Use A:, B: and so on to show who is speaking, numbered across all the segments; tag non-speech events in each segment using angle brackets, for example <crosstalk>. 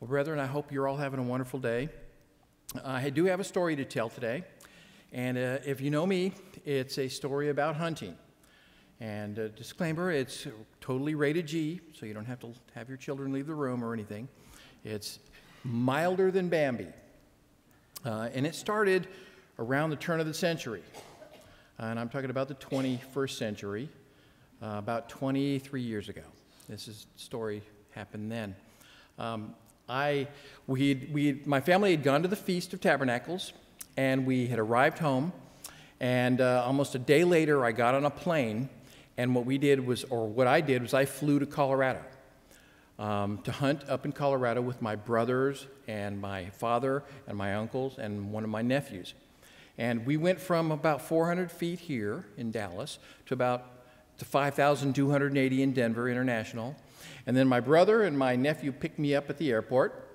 A: Well, brethren, I hope you're all having a wonderful day. I do have a story to tell today. And uh, if you know me, it's a story about hunting. And uh, disclaimer, it's totally rated G, so you don't have to have your children leave the room or anything. It's milder than Bambi. Uh, and it started around the turn of the century. and I'm talking about the 21st century, uh, about 23 years ago. This is, story happened then. Um, I, we my family had gone to the Feast of Tabernacles, and we had arrived home. And uh, almost a day later, I got on a plane, and what we did was, or what I did was, I flew to Colorado um, to hunt up in Colorado with my brothers and my father and my uncles and one of my nephews. And we went from about 400 feet here in Dallas to about to 5,280 in Denver International. And then my brother and my nephew picked me up at the airport,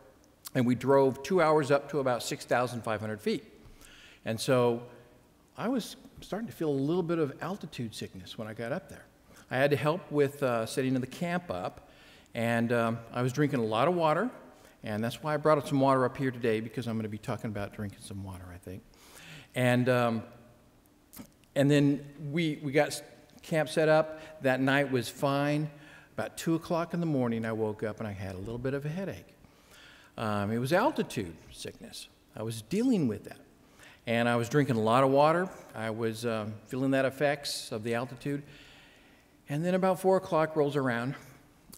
A: and we drove two hours up to about 6,500 feet. And so I was starting to feel a little bit of altitude sickness when I got up there. I had to help with uh, setting the camp up, and um, I was drinking a lot of water, and that's why I brought up some water up here today because I'm going to be talking about drinking some water, I think. And um, and then we we got camp set up. That night was fine. About 2 o'clock in the morning, I woke up and I had a little bit of a headache. Um, it was altitude sickness. I was dealing with that. And I was drinking a lot of water. I was um, feeling that effects of the altitude. And then about 4 o'clock rolls around,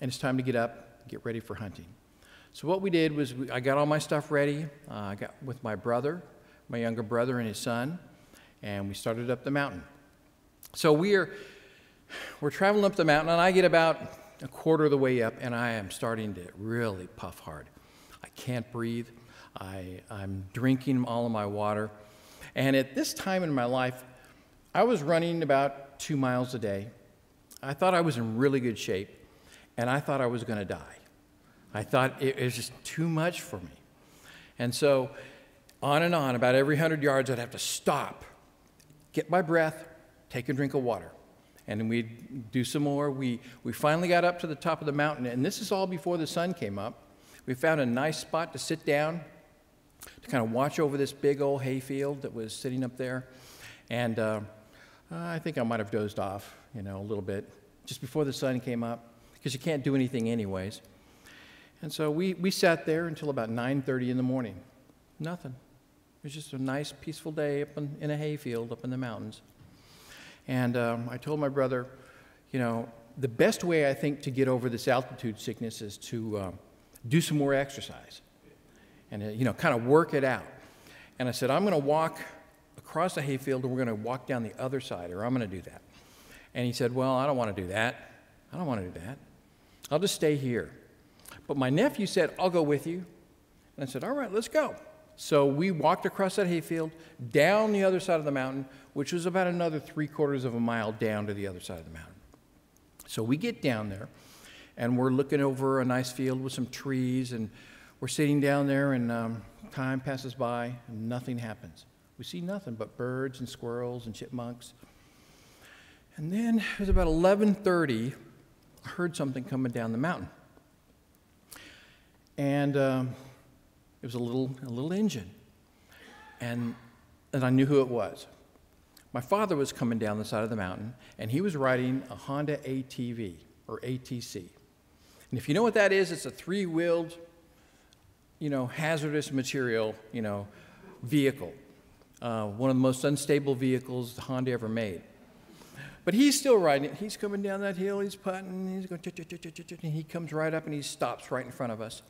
A: and it's time to get up, get ready for hunting. So what we did was we, I got all my stuff ready. Uh, I got with my brother, my younger brother and his son, and we started up the mountain. So we are we're traveling up the mountain, and I get about a quarter of the way up, and I am starting to really puff hard. I can't breathe. I, I'm drinking all of my water. And at this time in my life, I was running about two miles a day. I thought I was in really good shape, and I thought I was going to die. I thought it was just too much for me. And so, on and on, about every 100 yards, I'd have to stop, get my breath, take a drink of water and we'd do some more. We, we finally got up to the top of the mountain, and this is all before the sun came up. We found a nice spot to sit down to kind of watch over this big old hayfield that was sitting up there. And uh, I think I might have dozed off, you know, a little bit just before the sun came up because you can't do anything anyways. And so we, we sat there until about 9.30 in the morning. Nothing. It was just a nice, peaceful day up in, in a hayfield up in the mountains. And um, I told my brother, you know, the best way I think to get over this altitude sickness is to um, do some more exercise and, uh, you know, kind of work it out. And I said, I'm going to walk across the hayfield and we're going to walk down the other side, or I'm going to do that. And he said, Well, I don't want to do that. I don't want to do that. I'll just stay here. But my nephew said, I'll go with you. And I said, All right, let's go. So we walked across that hayfield, down the other side of the mountain, which was about another three quarters of a mile down to the other side of the mountain. So we get down there, and we're looking over a nice field with some trees, and we're sitting down there, and um, time passes by, and nothing happens. We see nothing but birds and squirrels and chipmunks. And then it was about 11:30. I heard something coming down the mountain, and um, it was a little, a little engine. And, and I knew who it was. My father was coming down the side of the mountain, and he was riding a Honda ATV, or ATC. And if you know what that is, it's a three-wheeled, you know, hazardous material, you know, vehicle. Uh, one of the most unstable vehicles Honda ever made. But he's still riding it. He's coming down that hill, he's putting, he's going, and he comes right up and he stops right in front of us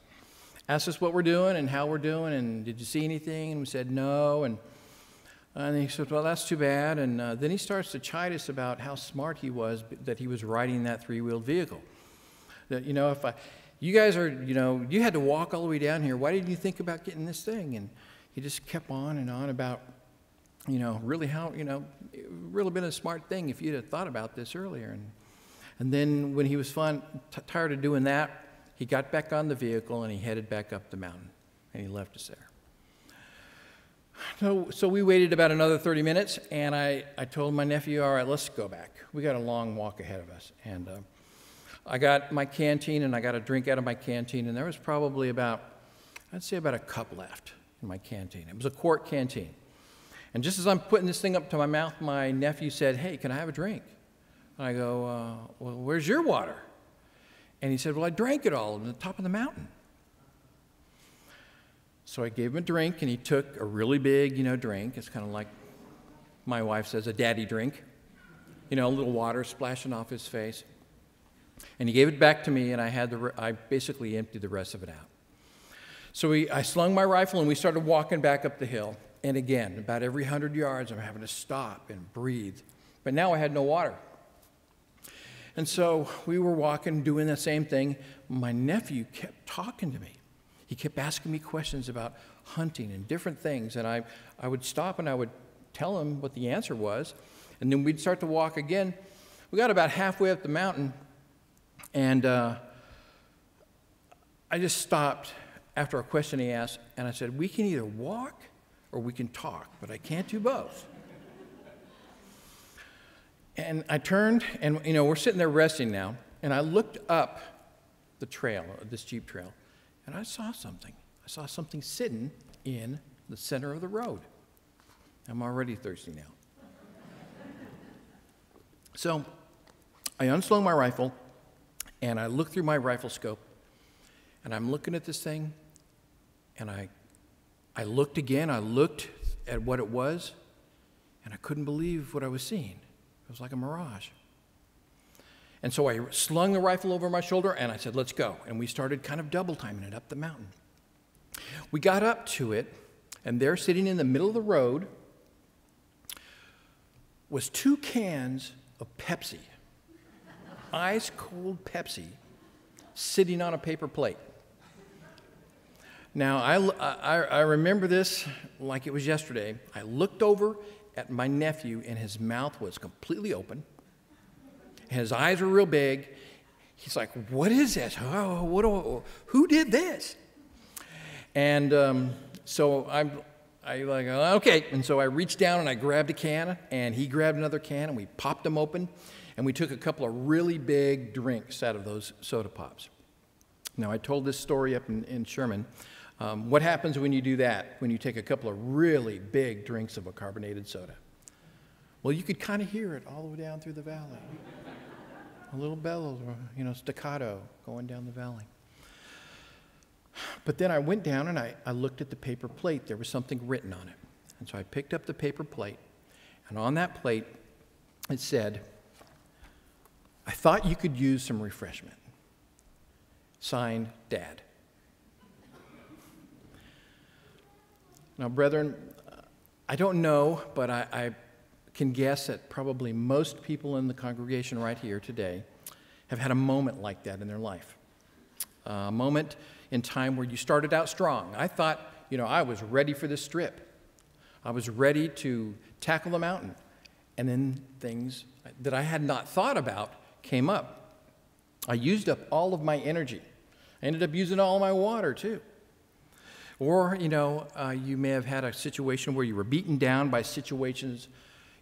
A: Asks us what we're doing and how we're doing, and did you see anything? And we said no. And, and he said, well, that's too bad. And uh, then he starts to chide us about how smart he was that he was riding that three wheeled vehicle. That, you know, if I, you guys are, you know, you had to walk all the way down here. Why didn't you think about getting this thing? And he just kept on and on about, you know, really how, you know, it really been a smart thing if you'd have thought about this earlier. And, and then when he was fun, tired of doing that, he got back on the vehicle and he headed back up the mountain, and he left us there. So, so we waited about another 30 minutes, and I, I told my nephew, All right, let's go back. We got a long walk ahead of us. And uh, I got my canteen, and I got a drink out of my canteen, and there was probably about I'd say about a cup left in my canteen. It was a quart canteen. And just as I'm putting this thing up to my mouth, my nephew said, Hey, can I have a drink? And I go, uh, Well, where's your water? And he said, Well, I drank it all on the top of the mountain. So I gave him a drink, and he took a really big, you know, drink. It's kind of like my wife says, a daddy drink. You know, a little water splashing off his face. And he gave it back to me, and I, had the, I basically emptied the rest of it out. So we, I slung my rifle, and we started walking back up the hill. And again, about every hundred yards, I'm having to stop and breathe. But now I had no water. And so we were walking, doing the same thing. My nephew kept talking to me. He kept asking me questions about hunting and different things. And I, I would stop and I would tell him what the answer was. And then we'd start to walk again. We got about halfway up the mountain, and uh, I just stopped after a question he asked, and I said, We can either walk or we can talk, but I can't do both. and I turned, and you know, we're sitting there resting now, and I looked up the trail, this Jeep trail, and I saw something. I saw something sitting in the center of the road. I'm already thirsty now. <laughs> so I unslung my rifle and I looked through my rifle scope and I'm looking at this thing and I, I looked again. I looked at what it was and I couldn't believe what I was seeing. It was like a mirage. And so I slung the rifle over my shoulder and I said, let's go. And we started kind of double timing it up the mountain. We got up to it, and there, sitting in the middle of the road, was two cans of Pepsi, ice cold Pepsi, sitting on a paper plate. Now, I, I, I, remember this like it was yesterday. I looked over at my nephew, and his mouth was completely open. His eyes were real big. He's like, What is this? Oh, what do, who did this? And um, so I'm, I like, okay. And so I reached down and I grabbed a can, and he grabbed another can, and we popped them open, and we took a couple of really big drinks out of those soda pops. Now, I told this story up in, in Sherman. Um, what happens when you do that, when you take a couple of really big drinks of a carbonated soda? Well, you could kind of hear it all the way down through the valley a little or, you know, staccato going down the valley. But then I went down and I, I looked at the paper plate. There was something written on it. And so I picked up the paper plate, and on that plate it said, I thought you could use some refreshment. Signed, Dad. Now, brethren, I don't know, but I, I can guess that probably most people in the congregation right here today have had a moment like that in their life. A moment in time where you started out strong. I thought, you know, I was ready for this trip. I was ready to tackle the mountain. And then things that I had not thought about came up. I used up all of my energy. I ended up using all my water too. Or, you know, uh, you may have had a situation where you were beaten down by situations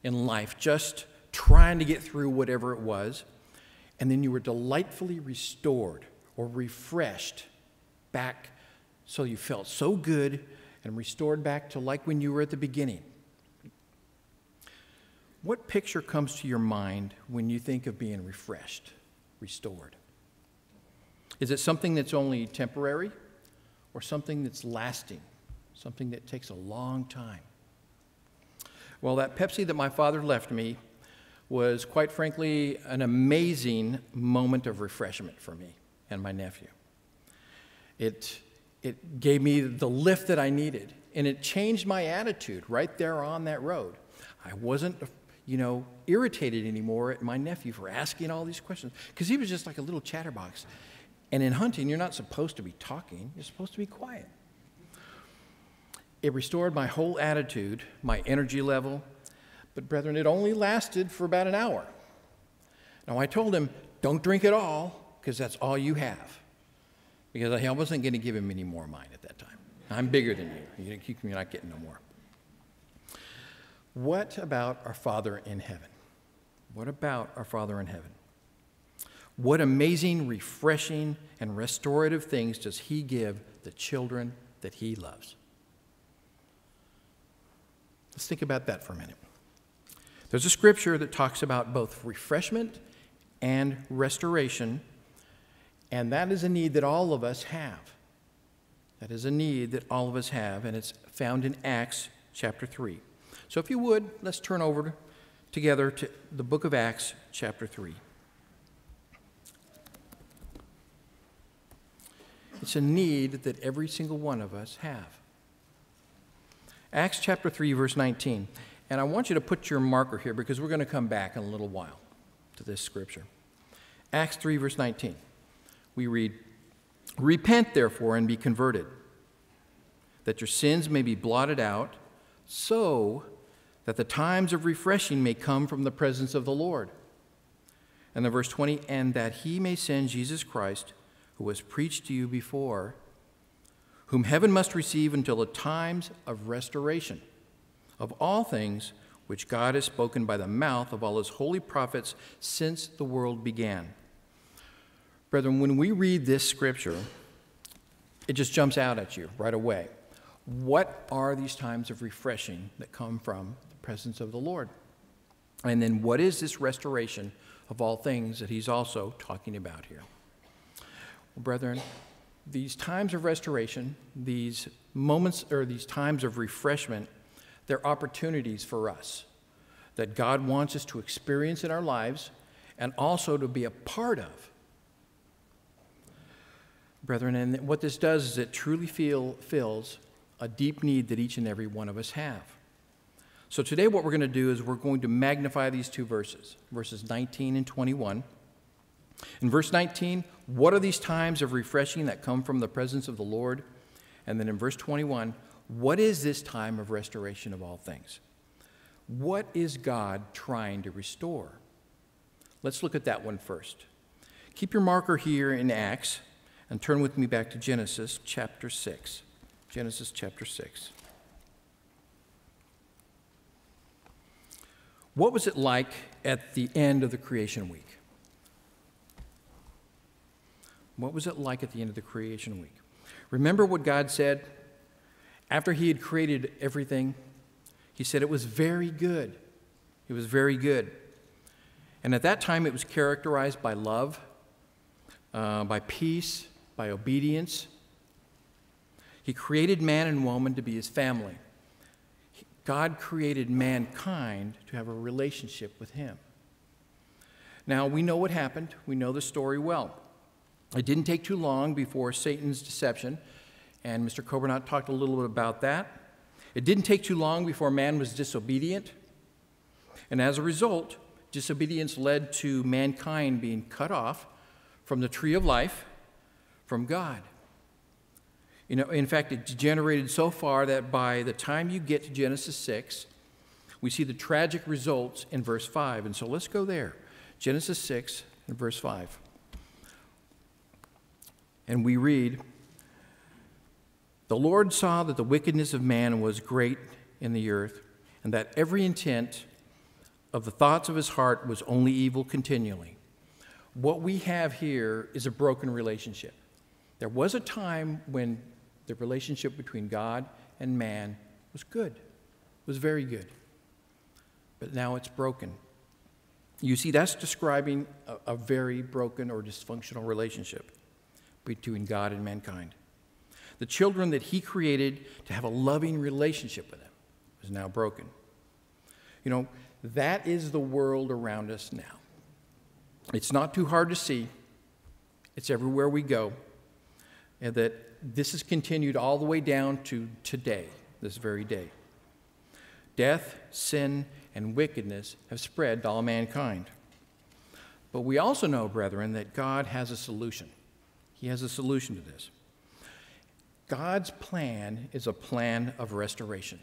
A: in life, just trying to get through whatever it was, and then you were delightfully restored or refreshed back so you felt so good and restored back to like when you were at the beginning. What picture comes to your mind when you think of being refreshed, restored? Is it something that's only temporary or something that's lasting, something that takes a long time? Well, that Pepsi that my father left me was, quite frankly, an amazing moment of refreshment for me and my nephew. It, it gave me the lift that I needed, and it changed my attitude right there on that road. I wasn't, you know, irritated anymore at my nephew for asking all these questions because he was just like a little chatterbox. And in hunting, you're not supposed to be talking, you're supposed to be quiet. It restored my whole attitude, my energy level. But, brethren, it only lasted for about an hour. Now, I told him, don't drink at all, because that's all you have. Because I wasn't going to give him any more of mine at that time. I'm bigger than you. You're not getting no more. What about our Father in heaven? What about our Father in heaven? What amazing, refreshing, and restorative things does He give the children that he loves. Let's think about that for a minute. There's a scripture that talks about both refreshment and restoration, and that is a need that all of us have. That is a need that all of us have, and it's found in Acts chapter 3. So if you would, let's turn over together to the book of Acts chapter 3. It's a need that every single one of us have. Acts chapter 3, verse 19. And I want you to put your marker here because we're going to come back in a little while to this scripture. Acts 3, verse 19. We read, Repent, therefore, and be converted, that your sins may be blotted out, so that the times of refreshing may come from the presence of the Lord. And then verse 20, and that he may send Jesus Christ, who was preached to you before, whom heaven must receive until the times of restoration of all things which God has spoken by the mouth of all his holy prophets since the world began. Brethren, when we read this scripture, it just jumps out at you right away. What are these times of refreshing that come from the presence of the Lord? And then what is this restoration of all things that he's also talking about here? Well, brethren, these times of restoration, these moments or these times of refreshment they're opportunities for us that God wants us to experience in our lives and also to be a part of. Brethren, and what this does is it truly feel, fills a deep need that each and every one of us have. So today, what we're going to do is we're going to magnify these two verses, verses 19 and 21. In verse 19, what are these times of refreshing that come from the presence of the Lord? And then in verse 21, what is this time of restoration of all things? What is God trying to restore? Let's look at that one first. Keep your marker here in Acts and turn with me back to Genesis chapter 6. Genesis chapter 6. What was it like at the end of the creation week? What was it like at the end of the creation week? Remember what God said after he had created everything, he said it was very good. It was very good. And at that time, it was characterized by love, uh, by peace, by obedience. He created man and woman to be his family. God created mankind to have a relationship with him. Now, we know what happened. We know the story well. It didn't take too long before Satan's deception and Mr. Coburnot talked a little bit about that. It didn't take too long before man was disobedient, and as a result, disobedience led to mankind being cut off from the tree of life from God. You know, in fact, it degenerated so far that by the time you get to Genesis 6, we see the tragic results in verse 5. And so let's go there. Genesis 6 and verse 5. And we read, the Lord saw that the wickedness of man was great in the earth, and that every intent of the thoughts of his heart was only evil continually. What we have here is a broken relationship. There was a time when the relationship between God and man was good, was very good. But now it's broken. You see, that's describing a, a very broken or dysfunctional relationship between God and mankind. The children that he created to have a loving relationship with him is now broken. You know, that is the world around us now. It's not too hard to see, it's everywhere we go. And that this has continued all the way down to today, this very day. Death, sin, and wickedness have spread to all mankind. But we also know, brethren, that God has a solution. He has a solution to this. God's plan is a plan of restoration.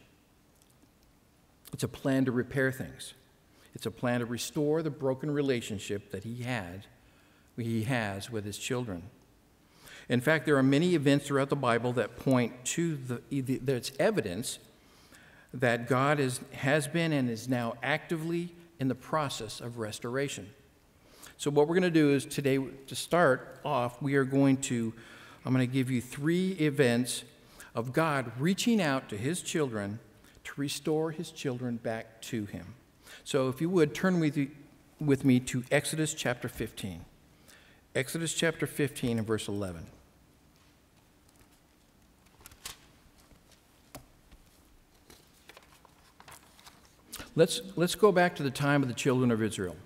A: It's a plan to repair things. It's a plan to restore the broken relationship that he had, he has with his children. In fact, there are many events throughout the Bible that point to the, there's evidence that God is, has been and is now actively in the process of restoration. So, what we're going to do is today, to start off, we are going to I'm going to give you three events of God reaching out to his children to restore his children back to him. So, if you would, turn with, with me to Exodus chapter 15. Exodus chapter 15 and verse 11. Let's, let's go back to the time of the children of Israel,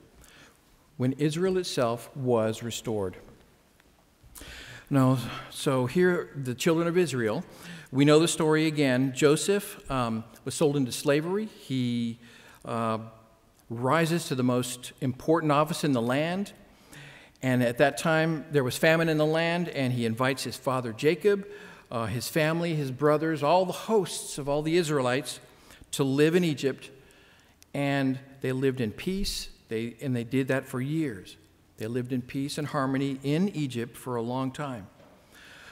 A: when Israel itself was restored. No, so here, the children of Israel, we know the story again. Joseph um, was sold into slavery. He uh, rises to the most important office in the land. And at that time, there was famine in the land, and he invites his father Jacob, uh, his family, his brothers, all the hosts of all the Israelites to live in Egypt and they lived in peace, they, and they did that for years. They lived in peace and harmony in Egypt for a long time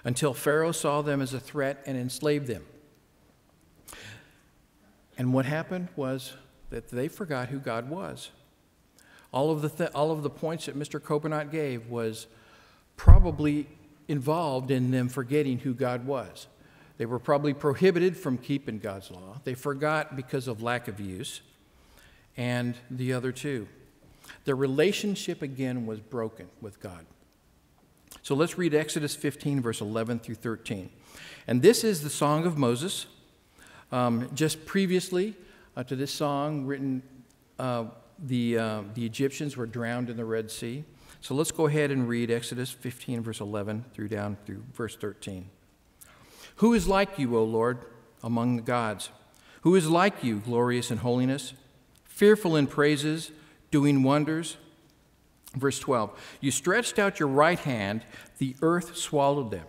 A: until Pharaoh saw them as a threat and enslaved them. And what happened was that they forgot who God was. All of the, th- all of the points that Mr. Copenhagen gave was probably involved in them forgetting who God was. They were probably prohibited from keeping God's law. They forgot because of lack of use and the other two. Their relationship again was broken with God. So let's read Exodus 15, verse 11 through 13. And this is the Song of Moses. Um, just previously uh, to this song, written, uh, the, uh, the Egyptians were drowned in the Red Sea. So let's go ahead and read Exodus 15, verse 11 through down through verse 13. Who is like you, O Lord, among the gods? Who is like you, glorious in holiness? fearful in praises, doing wonders. Verse 12 You stretched out your right hand, the earth swallowed them.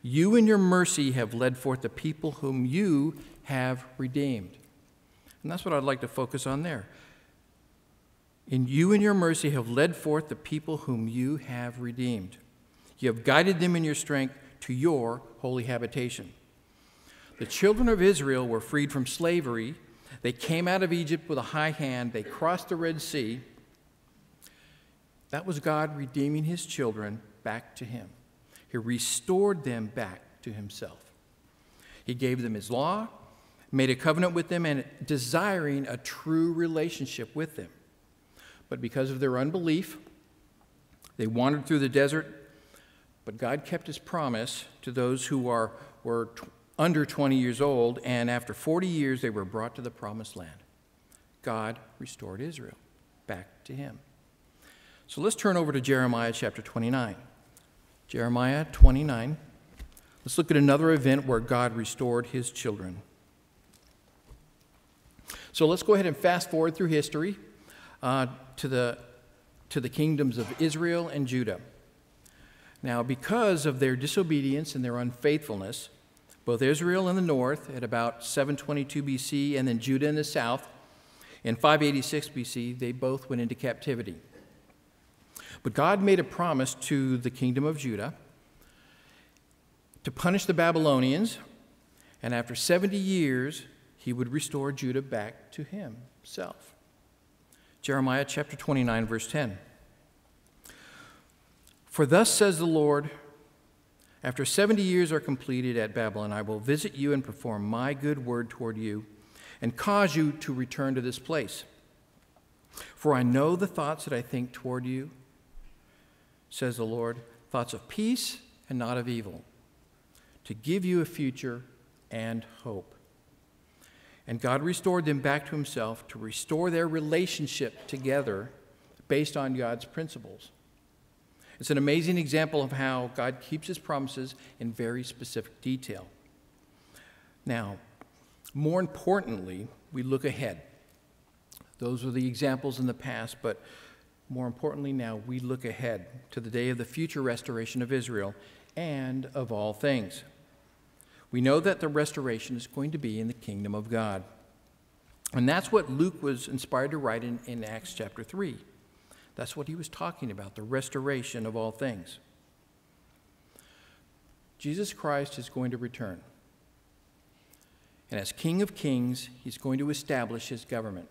A: You in your mercy have led forth the people whom you have redeemed. And that's what I'd like to focus on there. In you in your mercy have led forth the people whom you have redeemed. You have guided them in your strength to your holy habitation. The children of Israel were freed from slavery they came out of Egypt with a high hand, they crossed the Red Sea. That was God redeeming his children back to him. He restored them back to himself. He gave them his law, made a covenant with them, and desiring a true relationship with them. But because of their unbelief, they wandered through the desert, but God kept his promise to those who are, were under 20 years old, and after 40 years, they were brought to the promised land. God restored Israel back to him. So let's turn over to Jeremiah chapter 29. Jeremiah 29. Let's look at another event where God restored his children. So let's go ahead and fast forward through history uh, to, the, to the kingdoms of Israel and Judah. Now, because of their disobedience and their unfaithfulness, both Israel in the north at about 722 BC and then Judah in the south in 586 BC, they both went into captivity. But God made a promise to the kingdom of Judah to punish the Babylonians, and after 70 years, he would restore Judah back to himself. Jeremiah chapter 29, verse 10. For thus says the Lord, after 70 years are completed at Babylon, I will visit you and perform my good word toward you and cause you to return to this place. For I know the thoughts that I think toward you, says the Lord thoughts of peace and not of evil, to give you a future and hope. And God restored them back to himself to restore their relationship together based on God's principles. It's an amazing example of how God keeps his promises in very specific detail. Now, more importantly, we look ahead. Those are the examples in the past, but more importantly, now we look ahead to the day of the future restoration of Israel and of all things. We know that the restoration is going to be in the kingdom of God. And that's what Luke was inspired to write in, in Acts chapter 3. That's what he was talking about the restoration of all things. Jesus Christ is going to return. And as King of Kings, he's going to establish his government.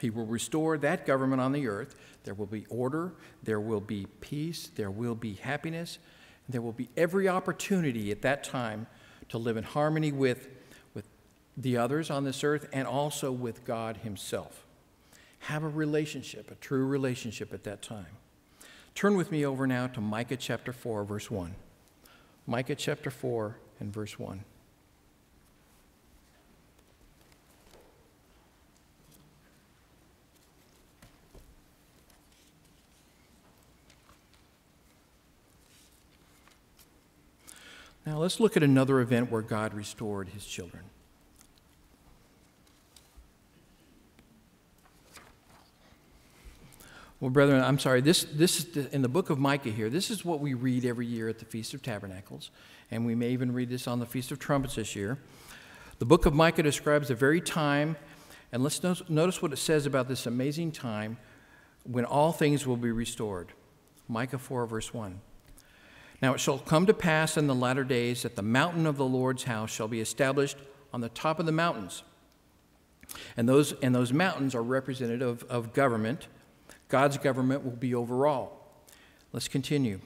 A: He will restore that government on the earth. There will be order, there will be peace, there will be happiness, there will be every opportunity at that time to live in harmony with, with the others on this earth and also with God Himself. Have a relationship, a true relationship at that time. Turn with me over now to Micah chapter 4, verse 1. Micah chapter 4 and verse 1. Now let's look at another event where God restored his children. Well, brethren, I'm sorry. This, this is the, in the book of Micah here. This is what we read every year at the Feast of Tabernacles, and we may even read this on the Feast of Trumpets this year. The book of Micah describes the very time, and let's notice what it says about this amazing time when all things will be restored. Micah 4, verse 1. Now it shall come to pass in the latter days that the mountain of the Lord's house shall be established on the top of the mountains. And those, and those mountains are representative of, of government. God's government will be over all. Let's continue.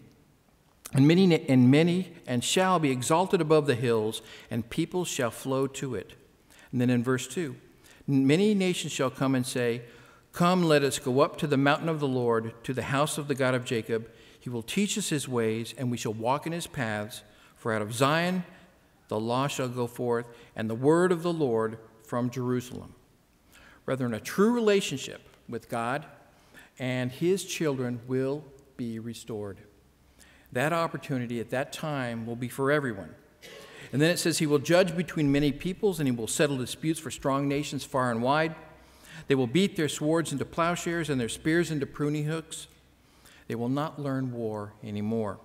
A: And many, and many and shall be exalted above the hills, and people shall flow to it. And then in verse 2 Many nations shall come and say, Come, let us go up to the mountain of the Lord, to the house of the God of Jacob he will teach us his ways, and we shall walk in his paths. For out of Zion the law shall go forth, and the word of the Lord from Jerusalem. Brethren, a true relationship with God and his children will be restored. That opportunity at that time will be for everyone. And then it says, He will judge between many peoples, and He will settle disputes for strong nations far and wide. They will beat their swords into plowshares and their spears into pruning hooks. They will not learn war anymore.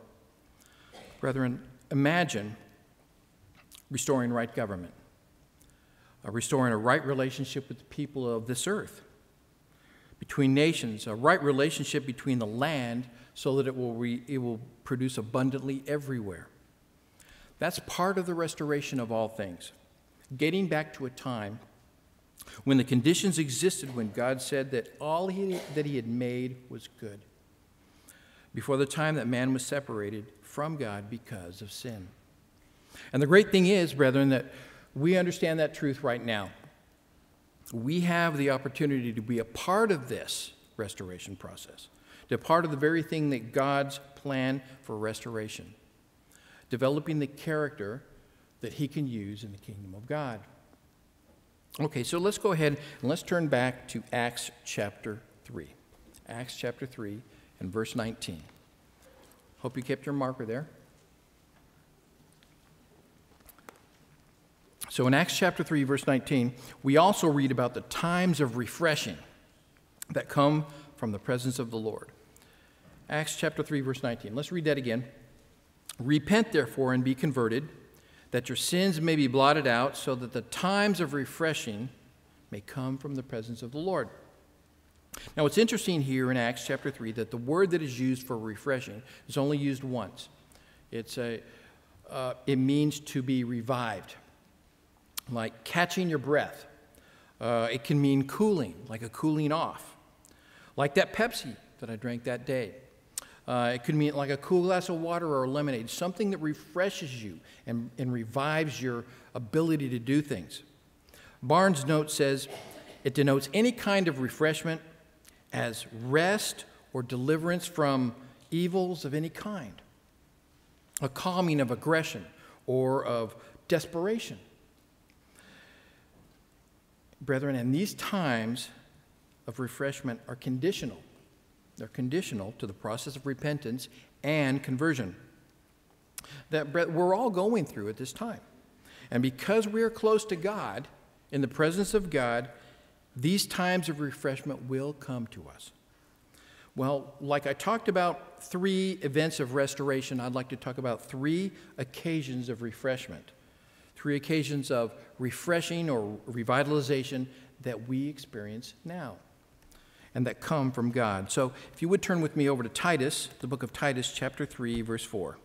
A: Brethren, imagine restoring right government, uh, restoring a right relationship with the people of this earth, between nations, a right relationship between the land so that it will, re, it will produce abundantly everywhere. That's part of the restoration of all things. Getting back to a time when the conditions existed when God said that all he, that He had made was good before the time that man was separated from God because of sin. And the great thing is, brethren, that we understand that truth right now. We have the opportunity to be a part of this restoration process, to part of the very thing that God's plan for restoration, developing the character that He can use in the kingdom of God. Okay, so let's go ahead and let's turn back to Acts chapter 3. Acts chapter 3 and verse 19. Hope you kept your marker there. So in Acts chapter 3, verse 19, we also read about the times of refreshing that come from the presence of the Lord. Acts chapter 3, verse 19. Let's read that again. Repent, therefore, and be converted, that your sins may be blotted out, so that the times of refreshing may come from the presence of the Lord. Now, it's interesting here in Acts chapter 3 that the word that is used for refreshing is only used once. It's a, uh, it means to be revived, like catching your breath. Uh, it can mean cooling, like a cooling off, like that Pepsi that I drank that day. Uh, it could mean like a cool glass of water or lemonade, something that refreshes you and, and revives your ability to do things. Barnes' note says it denotes any kind of refreshment as rest or deliverance from evils of any kind, a calming of aggression or of desperation. Brethren, and these times of refreshment are conditional. They're conditional to the process of repentance and conversion that we're all going through at this time. And because we are close to God, in the presence of God, these times of refreshment will come to us. Well, like I talked about three events of restoration, I'd like to talk about three occasions of refreshment, three occasions of refreshing or revitalization that we experience now and that come from God. So if you would turn with me over to Titus, the book of Titus, chapter 3, verse 4.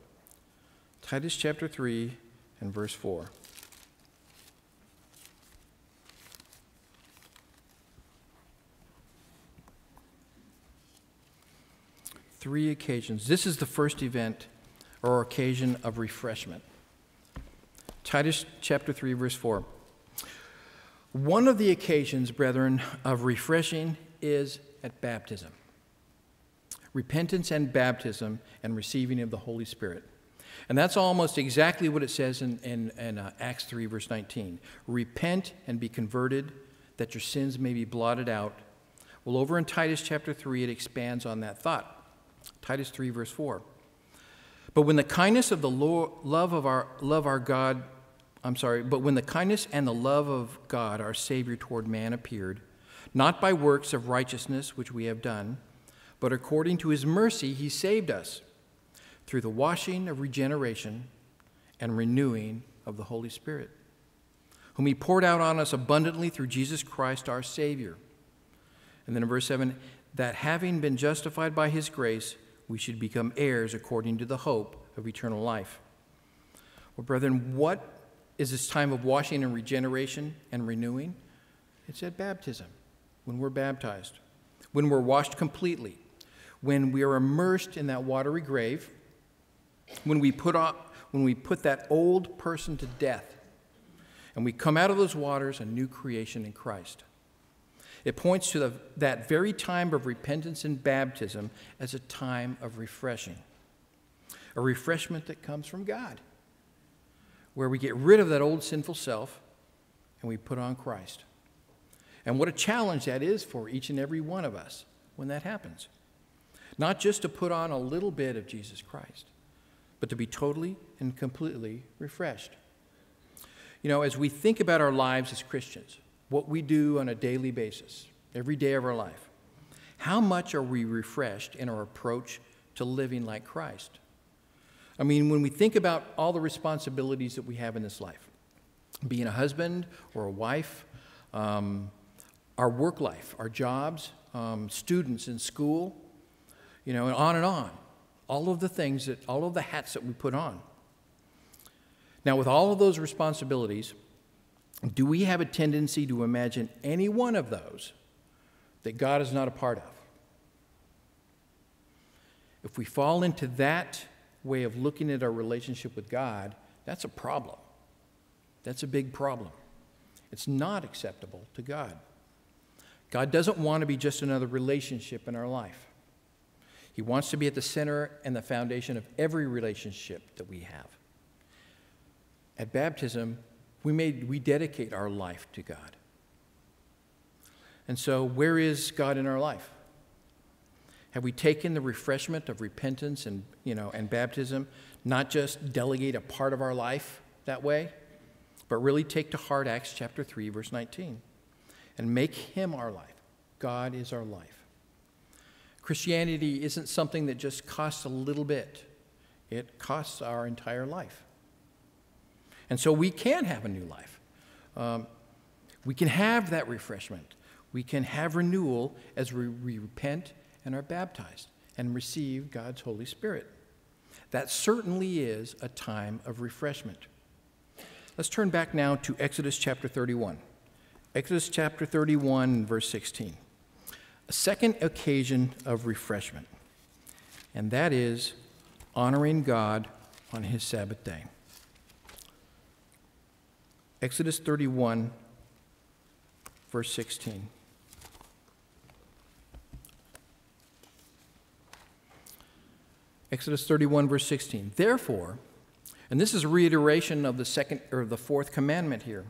A: Titus chapter 3 and verse 4. three occasions. This is the first event or occasion of refreshment. Titus chapter 3, verse 4. One of the occasions, brethren, of refreshing is at baptism. Repentance and baptism and receiving of the Holy Spirit. And that's almost exactly what it says in, in, in uh, Acts 3, verse 19. Repent and be converted, that your sins may be blotted out. Well, over in Titus chapter 3, it expands on that thought. Titus 3, verse 4. But when the kindness of the love of our love our God, I'm sorry, but when the kindness and the love of God, our Savior toward man appeared, not by works of righteousness which we have done, but according to his mercy he saved us through the washing of regeneration and renewing of the Holy Spirit, whom he poured out on us abundantly through Jesus Christ our Savior. And then in verse 7, that having been justified by his grace, we should become heirs according to the hope of eternal life. Well, brethren, what is this time of washing and regeneration and renewing? It's at baptism, when we're baptized, when we're washed completely, when we are immersed in that watery grave, when we put, off, when we put that old person to death, and we come out of those waters a new creation in Christ. It points to the, that very time of repentance and baptism as a time of refreshing, a refreshment that comes from God, where we get rid of that old sinful self and we put on Christ. And what a challenge that is for each and every one of us when that happens. Not just to put on a little bit of Jesus Christ, but to be totally and completely refreshed. You know, as we think about our lives as Christians, what we do on a daily basis, every day of our life. How much are we refreshed in our approach to living like Christ? I mean, when we think about all the responsibilities that we have in this life, being a husband or a wife, um, our work life, our jobs, um, students in school, you know, and on and on. All of the things that, all of the hats that we put on. Now, with all of those responsibilities, do we have a tendency to imagine any one of those that God is not a part of? If we fall into that way of looking at our relationship with God, that's a problem. That's a big problem. It's not acceptable to God. God doesn't want to be just another relationship in our life. He wants to be at the center and the foundation of every relationship that we have. At baptism, we, made, we dedicate our life to God. And so, where is God in our life? Have we taken the refreshment of repentance and, you know, and baptism, not just delegate a part of our life that way, but really take to heart Acts chapter 3, verse 19, and make him our life? God is our life. Christianity isn't something that just costs a little bit, it costs our entire life. And so we can have a new life. Um, we can have that refreshment. We can have renewal as we, we repent and are baptized and receive God's Holy Spirit. That certainly is a time of refreshment. Let's turn back now to Exodus chapter 31. Exodus chapter 31, verse 16. A second occasion of refreshment, and that is honoring God on his Sabbath day. Exodus 31, verse 16. Exodus 31, verse 16. Therefore, and this is a reiteration of the second or the fourth commandment here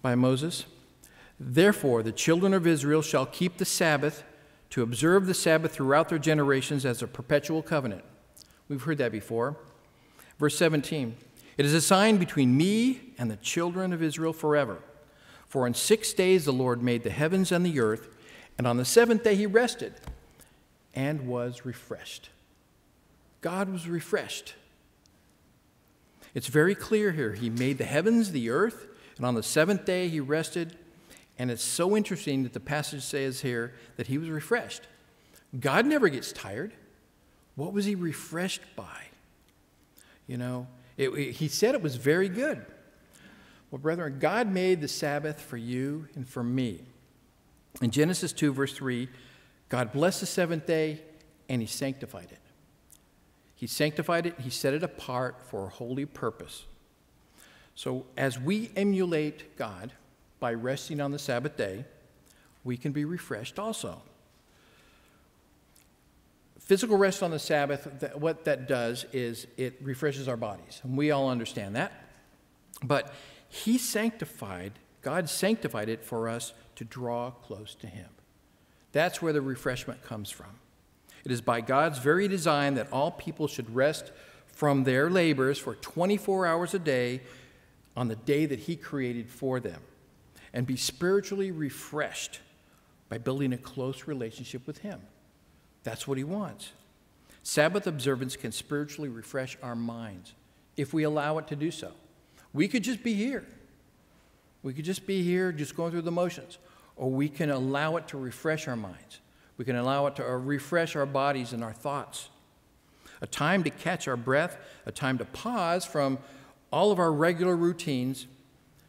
A: by Moses. Therefore, the children of Israel shall keep the Sabbath to observe the Sabbath throughout their generations as a perpetual covenant. We've heard that before. Verse 17. It is a sign between me and the children of Israel forever. For in six days the Lord made the heavens and the earth, and on the seventh day he rested and was refreshed. God was refreshed. It's very clear here. He made the heavens, the earth, and on the seventh day he rested. And it's so interesting that the passage says here that he was refreshed. God never gets tired. What was he refreshed by? You know, it, it, he said it was very good. Well, brethren, God made the Sabbath for you and for me. In Genesis 2, verse 3, God blessed the seventh day and he sanctified it. He sanctified it, he set it apart for a holy purpose. So, as we emulate God by resting on the Sabbath day, we can be refreshed also. Physical rest on the Sabbath, what that does is it refreshes our bodies. And we all understand that. But He sanctified, God sanctified it for us to draw close to Him. That's where the refreshment comes from. It is by God's very design that all people should rest from their labors for 24 hours a day on the day that He created for them and be spiritually refreshed by building a close relationship with Him. That's what He wants. Sabbath observance can spiritually refresh our minds if we allow it to do so. We could just be here. We could just be here, just going through the motions. Or we can allow it to refresh our minds. We can allow it to uh, refresh our bodies and our thoughts. A time to catch our breath, a time to pause from all of our regular routines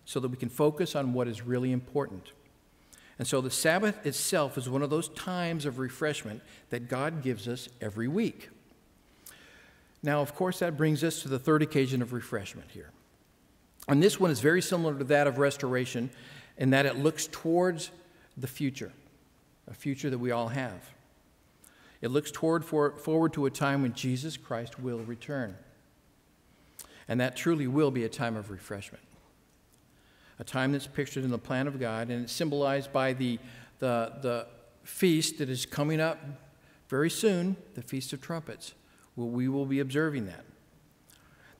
A: so that we can focus on what is really important. And so the Sabbath itself is one of those times of refreshment that God gives us every week. Now, of course, that brings us to the third occasion of refreshment here. And this one is very similar to that of restoration in that it looks towards the future, a future that we all have. It looks toward for, forward to a time when Jesus Christ will return. And that truly will be a time of refreshment. A time that's pictured in the plan of God, and it's symbolized by the, the, the feast that is coming up very soon, the Feast of Trumpets. Well, we will be observing that.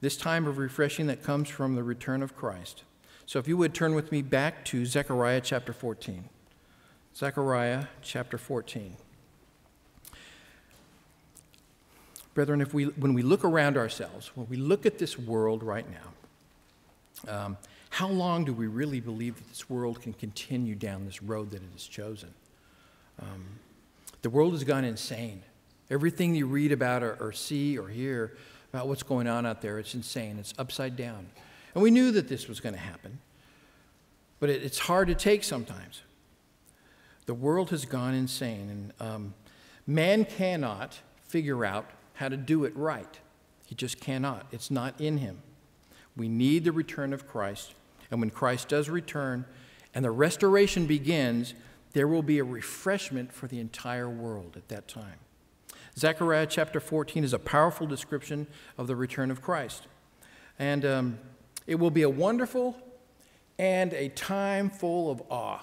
A: This time of refreshing that comes from the return of Christ. So if you would turn with me back to Zechariah chapter 14. Zechariah chapter 14. Brethren, if we, when we look around ourselves, when we look at this world right now, um, how long do we really believe that this world can continue down this road that it has chosen? Um, the world has gone insane. Everything you read about or, or see or hear about what's going on out there, it's insane. It's upside down. And we knew that this was going to happen, but it, it's hard to take sometimes. The world has gone insane, and um, man cannot figure out how to do it right. He just cannot. It's not in him. We need the return of Christ. And when Christ does return and the restoration begins, there will be a refreshment for the entire world at that time. Zechariah chapter 14 is a powerful description of the return of Christ. And um, it will be a wonderful and a time full of awe.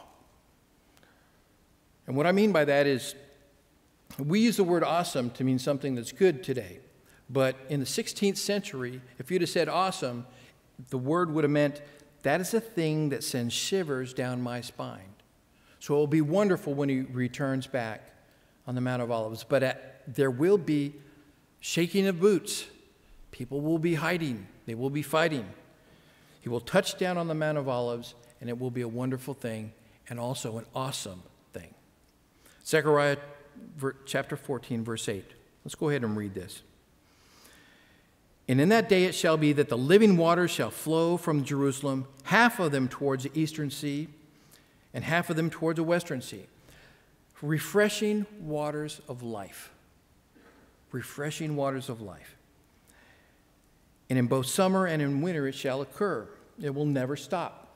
A: And what I mean by that is we use the word awesome to mean something that's good today. But in the 16th century, if you'd have said awesome, the word would have meant that is a thing that sends shivers down my spine. So it will be wonderful when he returns back on the Mount of Olives. But at, there will be shaking of boots. People will be hiding, they will be fighting. He will touch down on the Mount of Olives, and it will be a wonderful thing and also an awesome thing. Zechariah chapter 14, verse 8. Let's go ahead and read this. And in that day it shall be that the living waters shall flow from Jerusalem, half of them towards the eastern sea, and half of them towards the western sea. Refreshing waters of life. Refreshing waters of life. And in both summer and in winter it shall occur. It will never stop.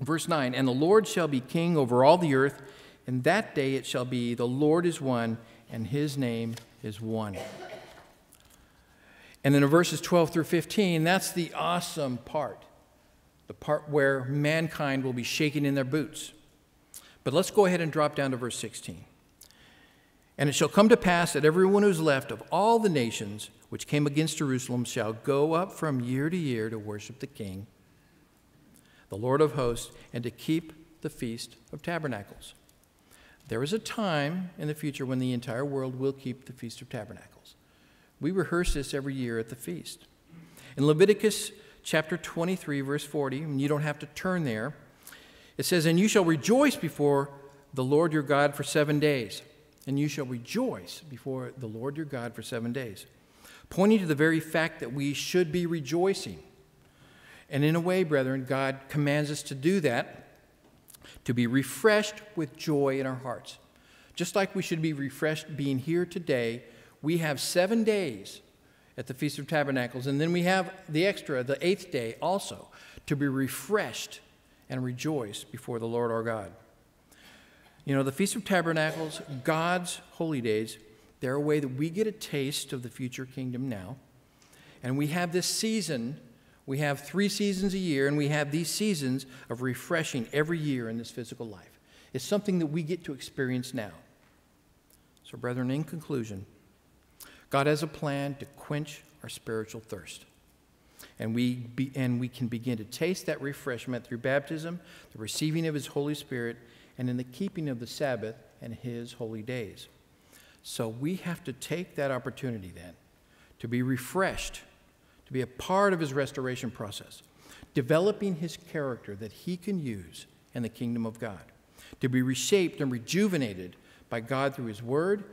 A: Verse 9 And the Lord shall be king over all the earth in that day it shall be, the Lord is one, and his name is one. And then in verses 12 through 15, that's the awesome part, the part where mankind will be shaking in their boots. But let's go ahead and drop down to verse 16. And it shall come to pass that everyone who is left of all the nations which came against Jerusalem shall go up from year to year to worship the King, the Lord of hosts, and to keep the Feast of Tabernacles. There is a time in the future when the entire world will keep the Feast of Tabernacles. We rehearse this every year at the feast. In Leviticus chapter 23, verse 40, and you don't have to turn there, it says, And you shall rejoice before the Lord your God for seven days. And you shall rejoice before the Lord your God for seven days. Pointing to the very fact that we should be rejoicing. And in a way, brethren, God commands us to do that to be refreshed with joy in our hearts. Just like we should be refreshed being here today, we have seven days at the Feast of Tabernacles, and then we have the extra, the eighth day also, to be refreshed and rejoice before the Lord our God. You know, the Feast of Tabernacles, God's holy days, they're a way that we get a taste of the future kingdom now. And we have this season, we have three seasons a year, and we have these seasons of refreshing every year in this physical life. It's something that we get to experience now. So, brethren, in conclusion, God has a plan to quench our spiritual thirst. And we, be, and we can begin to taste that refreshment through baptism, the receiving of His Holy Spirit, and in the keeping of the Sabbath and His holy days. So we have to take that opportunity then to be refreshed, to be a part of His restoration process, developing His character that He can use in the kingdom of God, to be reshaped and rejuvenated by God through His Word,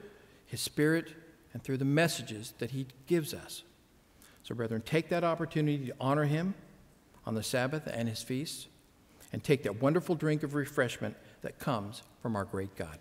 A: His Spirit, and through the messages that He gives us. So, brethren, take that opportunity to honor Him on the Sabbath and His feasts, and take that wonderful drink of refreshment that comes from our great God.